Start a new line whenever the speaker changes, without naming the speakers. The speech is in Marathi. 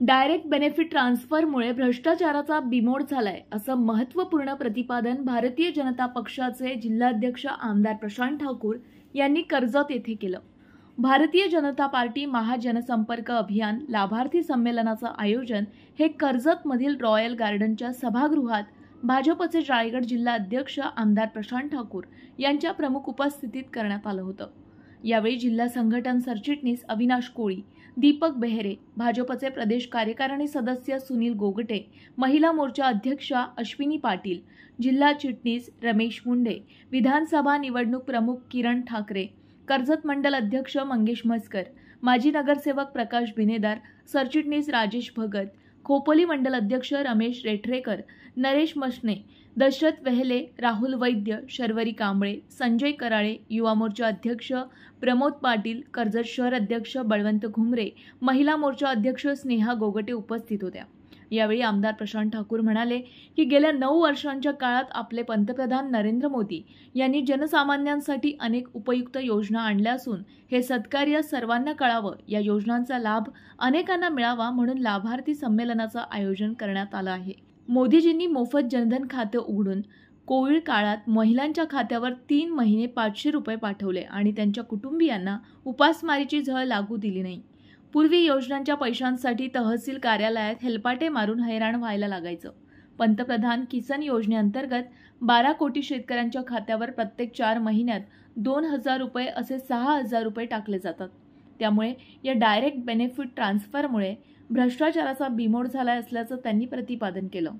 डायरेक्ट बेनिफिट ट्रान्सफरमुळे भ्रष्टाचाराचा बिमोड झालाय असं महत्त्वपूर्ण प्रतिपादन भारतीय जनता पक्षाचे जिल्हाध्यक्ष आमदार प्रशांत ठाकूर यांनी कर्जत येथे केलं. भारतीय जनता पार्टी महाजनसंपर्क अभियान लाभार्थी संमेलनाचं आयोजन हे कर्जतमधील रॉयल गार्डनच्या सभागृहात भाजपचे रायगड जिल्हा अध्यक्ष आमदार प्रशांत ठाकूर यांच्या प्रमुख उपस्थितीत करण्यात आलं होतं. यावेळी जिल्हा संघटन सरचिटणीस अविनाश कोळी दीपक बेहरे भाजपचे प्रदेश कार्यकारिणी सदस्य सुनील गोगटे महिला मोर्चा अध्यक्षा अश्विनी पाटील जिल्हा चिटणीस रमेश मुंडे विधानसभा निवडणूक प्रमुख किरण ठाकरे कर्जत मंडल अध्यक्ष मंगेश म्हसकर माजी नगरसेवक प्रकाश बिनेदार सरचिटणीस राजेश भगत खोपोली मंडल अध्यक्ष रमेश रेठरेकर नरेश मशने दशरथ वेहले राहुल वैद्य शर्वरी कांबळे संजय कराळे युवा मोर्चा अध्यक्ष प्रमोद पाटील कर्जत शहर अध्यक्ष बळवंत घुमरे महिला मोर्चा अध्यक्ष स्नेहा गोगटे उपस्थित होत्या. यावेळी आमदार प्रशांत ठाकूर म्हणाले की गेल्या नऊ वर्षांच्या काळात आपले पंतप्रधान नरेंद्र मोदी यांनी जनसामान्यांसाठी अनेक उपयुक्त योजना आणल्या असून हे सत्कार्य सर्वांना कळावं या योजनांचा लाभ अनेकांना मिळावा म्हणून लाभार्थी संमेलनाचं आयोजन करण्यात आलं आहे. मोदीजींनी मोफत जनधन खातं उघडून कोविड काळात महिलांच्या खात्यावर तीन महिने पाचशे रुपये पाठवले आणि त्यांच्या कुटुंबियांना उपासमारीची झळ लागू दिली नाही. पूर्वी योजनांच्या पैशांसाठी तहसील कार्यालयात हेलपाटे मारून हैराण व्हायला लागायचं. पंतप्रधान किसन योजनेअंतर्गत बारा कोटी शेतकऱ्यांच्या खात्यावर प्रत्येक चार महिन्यात दोन हजार रुपये असे सहा हजार रुपये टाकले जातात. त्यामुळे या डायरेक्ट बेनिफिट ट्रान्सफरमुळे भ्रष्टाचाराचा बिमोड झाला असल्याचं त्यांनी प्रतिपादन केलं.